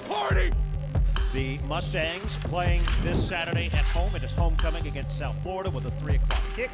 the party. The Mustangs playing this Saturday at home. It is homecoming against South Florida with a 3 o'clock kick.